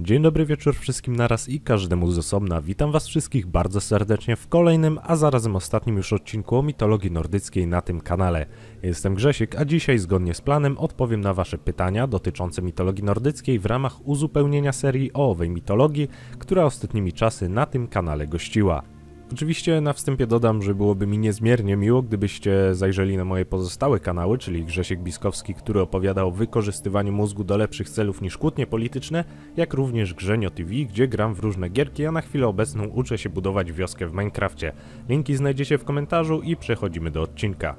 Dzień dobry wieczór wszystkim naraz i każdemu z osobna. Witam was wszystkich bardzo serdecznie w kolejnym, a zarazem ostatnim już odcinku o mitologii nordyckiej na tym kanale. Jestem Grzesiek, a dzisiaj zgodnie z planem odpowiem na wasze pytania dotyczące mitologii nordyckiej w ramach uzupełnienia serii o owej mitologii, która ostatnimi czasy na tym kanale gościła. Oczywiście na wstępie dodam, że byłoby mi niezmiernie miło, gdybyście zajrzeli na moje pozostałe kanały, czyli Grzesiek Biskowski, który opowiada o wykorzystywaniu mózgu do lepszych celów niż kłótnie polityczne, jak również Grzenio TV, gdzie gram w różne gierki, a na chwilę obecną uczę się budować wioskę w Minecrafcie. Linki znajdziecie w komentarzu i przechodzimy do odcinka.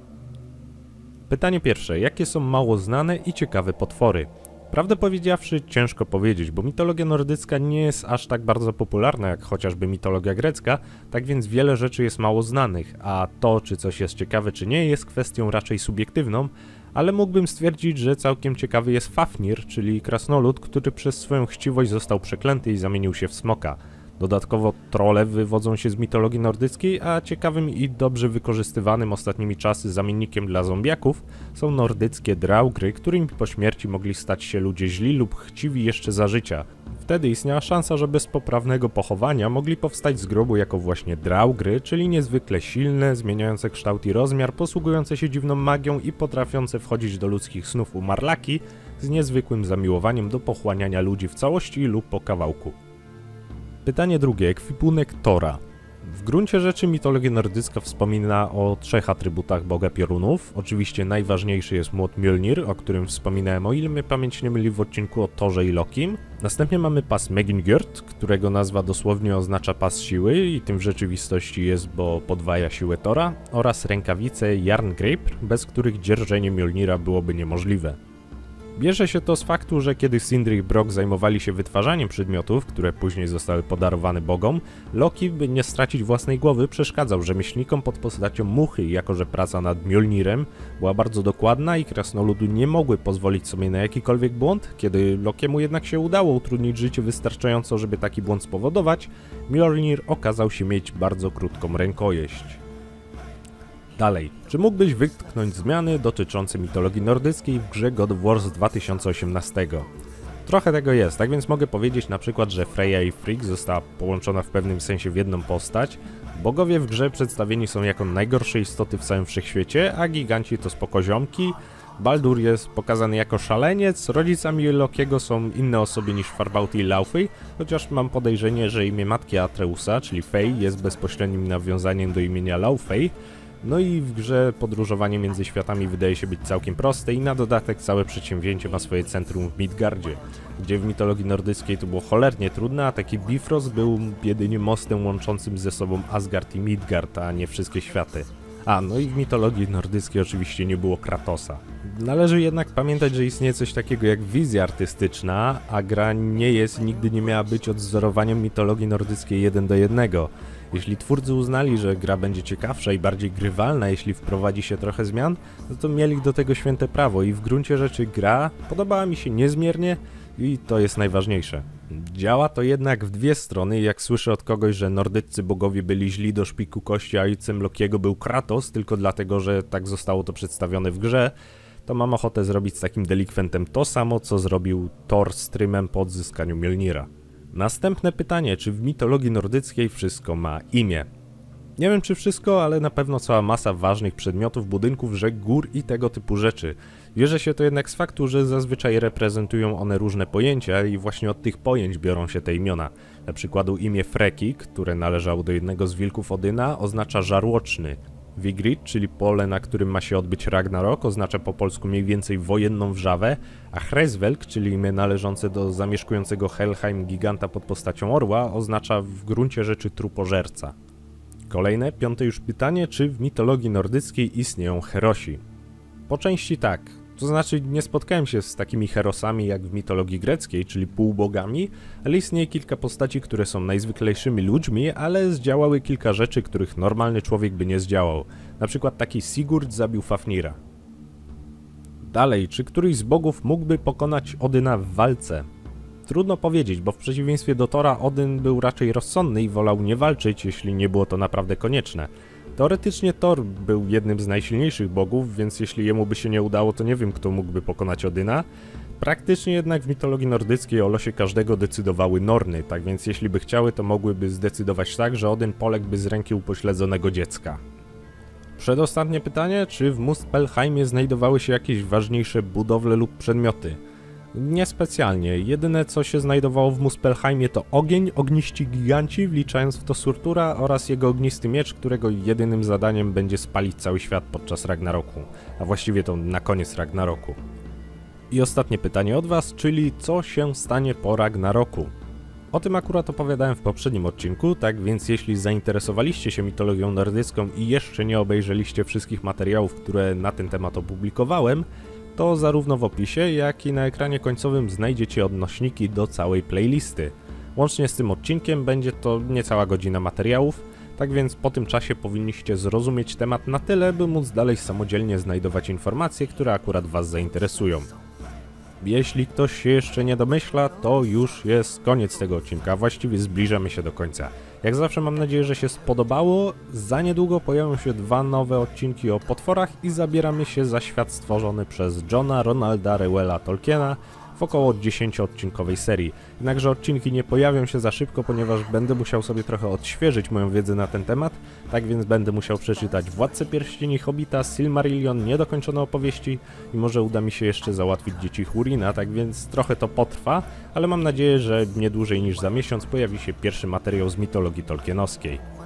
Pytanie pierwsze. Jakie są mało znane i ciekawe potwory? Prawdę powiedziawszy, ciężko powiedzieć, bo mitologia nordycka nie jest aż tak bardzo popularna jak chociażby mitologia grecka, tak więc wiele rzeczy jest mało znanych, a to, czy coś jest ciekawe, czy nie, jest kwestią raczej subiektywną, ale mógłbym stwierdzić, że całkiem ciekawy jest Fafnir, czyli krasnolud, który przez swoją chciwość został przeklęty i zamienił się w smoka. Dodatkowo trole wywodzą się z mitologii nordyckiej, a ciekawym i dobrze wykorzystywanym ostatnimi czasy zamiennikiem dla zombiaków są nordyckie draugry, którymi po śmierci mogli stać się ludzie źli lub chciwi jeszcze za życia. Wtedy istniała szansa, że bez poprawnego pochowania mogli powstać z grobu jako właśnie draugry, czyli niezwykle silne, zmieniające kształt i rozmiar, posługujące się dziwną magią i potrafiące wchodzić do ludzkich snów umarlaki z niezwykłym zamiłowaniem do pochłaniania ludzi w całości lub po kawałku. Pytanie drugie. Ekwipunek Tora. W gruncie rzeczy mitologia nordycka wspomina o trzech atrybutach boga piorunów. Oczywiście najważniejszy jest młot Mjolnir, o którym wspominałem, o ile mnie pamięć nie myli w odcinku o Torze i Lokim. Następnie mamy pas Megingjord, którego nazwa dosłownie oznacza pas siły i tym w rzeczywistości jest, bo podwaja siłę Tora, oraz rękawice Jarngreip, bez których dzierżenie Mjolnira byłoby niemożliwe. Bierze się to z faktu, że kiedy Sindri i Brock zajmowali się wytwarzaniem przedmiotów, które później zostały podarowane bogom, Loki, by nie stracić własnej głowy, przeszkadzał rzemieślnikom pod postacią muchy, jako że praca nad Mjolnirem była bardzo dokładna i krasnoludy nie mogły pozwolić sobie na jakikolwiek błąd. Kiedy Lokiemu jednak się udało utrudnić życie wystarczająco, żeby taki błąd spowodować, Mjolnir okazał się mieć bardzo krótką rękojeść. Dalej, czy mógłbyś wytknąć zmiany dotyczące mitologii nordyckiej w grze God of War z 2018? Trochę tego jest, tak więc mogę powiedzieć na przykład, że Freya i Frigg została połączona w pewnym sensie w jedną postać. Bogowie w grze przedstawieni są jako najgorsze istoty w całym wszechświecie, a giganci to spokoziomki. Baldur jest pokazany jako szaleniec, rodzicami Lokiego są inne osoby niż Farbauti i Laufey, chociaż mam podejrzenie, że imię matki Atreusa, czyli Fey, jest bezpośrednim nawiązaniem do imienia Laufey. No i w grze podróżowanie między światami wydaje się być całkiem proste i na dodatek całe przedsięwzięcie ma swoje centrum w Midgardzie, gdzie w mitologii nordyckiej to było cholernie trudne, a taki Bifrost był jedynie mostem łączącym ze sobą Asgard i Midgard, a nie wszystkie światy. A, no i w mitologii nordyckiej oczywiście nie było Kratosa. Należy jednak pamiętać, że istnieje coś takiego jak wizja artystyczna, a gra nie jest i nigdy nie miała być odzorowaniem mitologii nordyckiej jeden do jednego. Jeśli twórcy uznali, że gra będzie ciekawsza i bardziej grywalna, jeśli wprowadzi się trochę zmian, no to mieli do tego święte prawo i w gruncie rzeczy gra podobała mi się niezmiernie i to jest najważniejsze. Działa to jednak w dwie strony, jak słyszę od kogoś, że nordyccy bogowie byli źli do szpiku kości, a ojcem Lokiego był Kratos, tylko dlatego, że tak zostało to przedstawione w grze, to mam ochotę zrobić z takim delikwentem to samo, co zrobił Thor z Trymem po odzyskaniu Mjolnira. Następne pytanie, czy w mitologii nordyckiej wszystko ma imię? Nie wiem czy wszystko, ale na pewno cała masa ważnych przedmiotów, budynków, rzek, gór i tego typu rzeczy. Wierzę się to jednak z faktu, że zazwyczaj reprezentują one różne pojęcia i właśnie od tych pojęć biorą się te imiona. Na przykładu imię Freki, które należało do jednego z wilków Odyna, oznacza żarłoczny, Vigrid, czyli pole, na którym ma się odbyć Ragnarok, oznacza po polsku mniej więcej wojenną wrzawę, a Hresvelk, czyli imię należące do zamieszkującego Helheim giganta pod postacią orła, oznacza w gruncie rzeczy trupożerca. Kolejne, piąte już pytanie, czy w mitologii nordyckiej istnieją herosi? Po części tak. To znaczy, nie spotkałem się z takimi herosami jak w mitologii greckiej, czyli półbogami, ale istnieje kilka postaci, które są najzwyklejszymi ludźmi, ale zdziałały kilka rzeczy, których normalny człowiek by nie zdziałał. Na przykład taki Sigurd zabił Fafnira. Dalej, czy któryś z bogów mógłby pokonać Odyna w walce? Trudno powiedzieć, bo w przeciwieństwie do Tora Odyn był raczej rozsądny i wolał nie walczyć, jeśli nie było to naprawdę konieczne. Teoretycznie Thor był jednym z najsilniejszych bogów, więc jeśli jemu by się nie udało, to nie wiem kto mógłby pokonać Odyna. Praktycznie jednak w mitologii nordyckiej o losie każdego decydowały Norny, tak więc jeśli by chciały, to mogłyby zdecydować tak, że Odyn poległby z ręki upośledzonego dziecka. Przedostatnie pytanie, czy w Muspelheimie znajdowały się jakieś ważniejsze budowle lub przedmioty? Niespecjalnie. Jedyne co się znajdowało w Muspelheimie to ogień, ogniści giganci, wliczając w to Surtura oraz jego ognisty miecz, którego jedynym zadaniem będzie spalić cały świat podczas Ragnaroku, a właściwie to na koniec Ragnaroku. I ostatnie pytanie od Was, czyli co się stanie po Ragnaroku? O tym akurat opowiadałem w poprzednim odcinku, tak więc jeśli zainteresowaliście się mitologią nordycką i jeszcze nie obejrzeliście wszystkich materiałów, które na ten temat opublikowałem, to zarówno w opisie, jak i na ekranie końcowym znajdziecie odnośniki do całej playlisty. Łącznie z tym odcinkiem będzie to niecała godzina materiałów, tak więc po tym czasie powinniście zrozumieć temat na tyle, by móc dalej samodzielnie znajdować informacje, które akurat Was zainteresują. Jeśli ktoś się jeszcze nie domyśla, to już jest koniec tego odcinka, właściwie zbliżamy się do końca. Jak zawsze mam nadzieję, że się spodobało. Za niedługo pojawią się dwa nowe odcinki o potworach i zabieramy się za świat stworzony przez Johna Ronalda Reuela Tolkiena, w około 10-odcinkowej serii. Jednakże odcinki nie pojawią się za szybko, ponieważ będę musiał sobie trochę odświeżyć moją wiedzę na ten temat, tak więc będę musiał przeczytać Władcę Pierścieni, Hobbita, Silmarillion, niedokończone opowieści i może uda mi się jeszcze załatwić Dzieci Hurina, tak więc trochę to potrwa, ale mam nadzieję, że nie dłużej niż za miesiąc pojawi się pierwszy materiał z mitologii tolkienowskiej.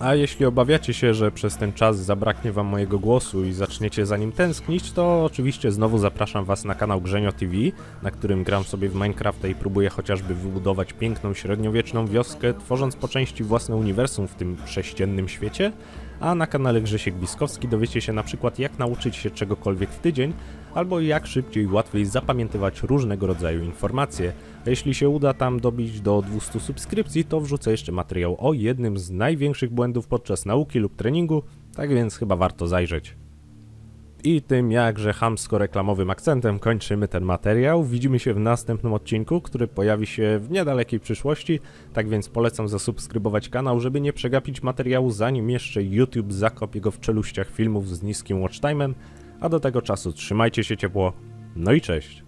A jeśli obawiacie się, że przez ten czas zabraknie wam mojego głosu i zaczniecie za nim tęsknić, to oczywiście znowu zapraszam was na kanał Grzenio TV, na którym gram sobie w Minecrafta i próbuję chociażby wybudować piękną średniowieczną wioskę, tworząc po części własne uniwersum w tym prześciennym świecie, a na kanale Grzesiek Biskowski dowiecie się na przykład jak nauczyć się czegokolwiek w tydzień, albo jak szybciej i łatwiej zapamiętywać różnego rodzaju informacje. Jeśli się uda tam dobić do 200 subskrypcji, to wrzucę jeszcze materiał o jednym z największych błędów podczas nauki lub treningu, tak więc chyba warto zajrzeć. I tym jakże chamsko-reklamowym akcentem kończymy ten materiał. Widzimy się w następnym odcinku, który pojawi się w niedalekiej przyszłości, tak więc polecam zasubskrybować kanał, żeby nie przegapić materiału zanim jeszcze YouTube zakopie go w czeluściach filmów z niskim watchtime'em, a do tego czasu trzymajcie się ciepło, no i cześć!